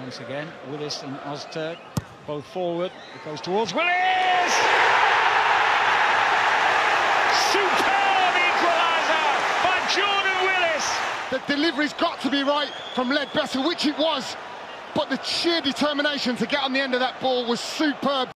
Once again, Willis and Ozturk both forward. It goes towards Willis! Superb equaliser by Jordan Willis! The delivery's got to be right from Leadbitter, which it was. But the sheer determination to get on the end of that ball was superb.